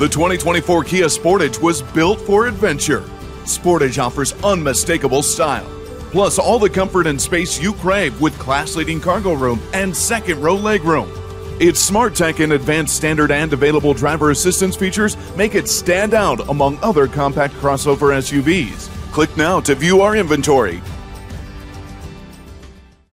The 2024 Kia Sportage was built for adventure. Sportage offers unmistakable style, plus all the comfort and space you crave with class-leading cargo room and second row legroom. Its smart tech and advanced standard and available driver assistance features make it stand out among other compact crossover SUVs. Click now to view our inventory